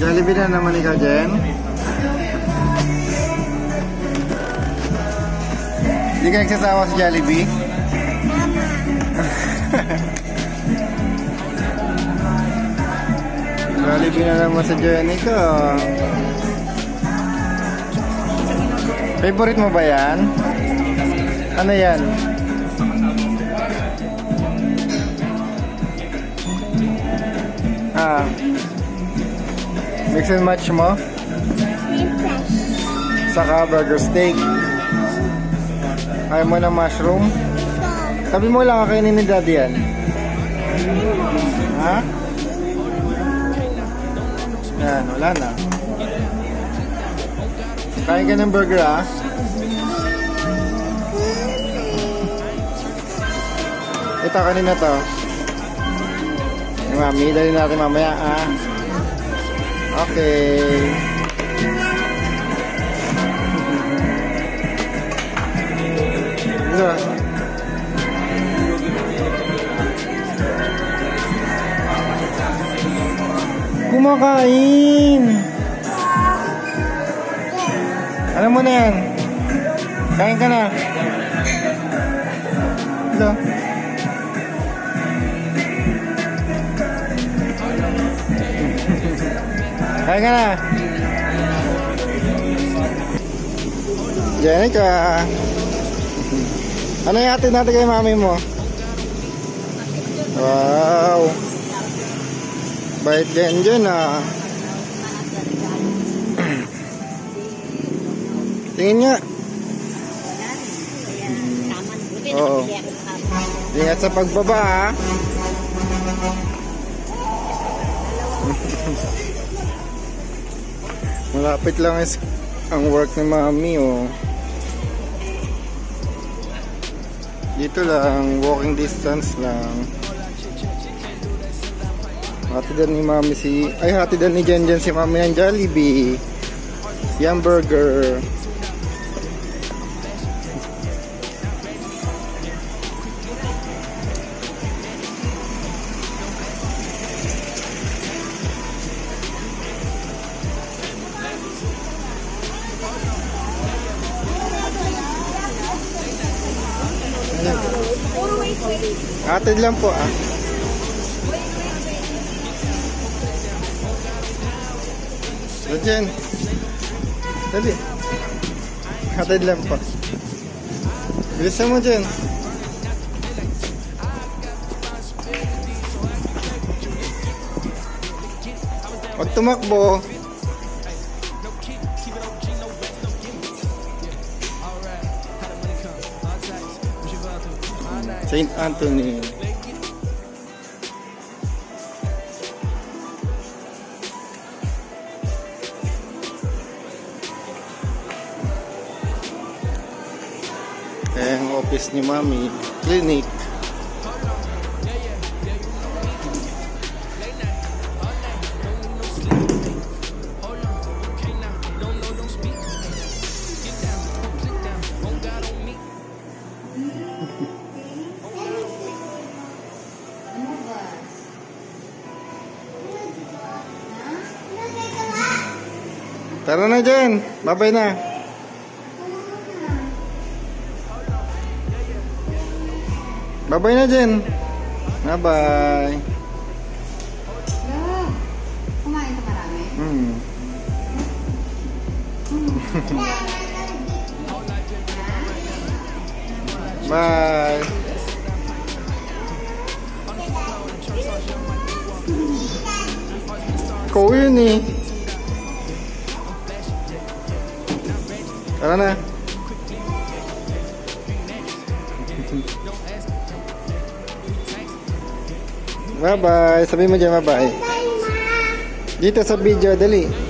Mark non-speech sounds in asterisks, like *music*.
Jollibee na naman ikaw, Jen. Hindi ka nagsasawa sa Jollibee? *laughs* Jollibee na naman sa Jenny ko. Favorite mo ba yan? Ano yan? Ah. Mix and match mo? Saka burger steak. Ayaw mo ng mushroom? Sabi mo lang kakainin ni daddy yan. Ha? Yan, wala na. Kain ka ng burger ah. Ito kanina to. Mami, dali natin mamaya ah. Okay. Ito. Kumakain! Alam mo na yan. Kain ka na. Ito. Kain ka na. Jenica. Ano yung atin natin kay mami mo? Wow. Bait din dyan ah. *clears throat* Tingin nga. Oo. Ingat sa pagbaba ah. *laughs* Malapit lang is ang work ni mami oh. Dito lang, walking distance lang. Hatidan ni mami si... Ay, hatidan ni Jen Jen si mami ng Jollibee. Yum burger. Hatid lang po ah. Jen. Dali. Hatid lang po. Bilisan mo, Jen. Huwag tumakbo. Saint Anthony. Kaya ang office ni Mami, clinic. Tara na dyan. Babay na. Babay na dyan. Bye-bye. Kumain ka marami? Hmm. *laughs* Bye. Ikaw yun eh. Tara na. Bye-bye. Sabi mo dyan bye-bye. Dito sa video, dali.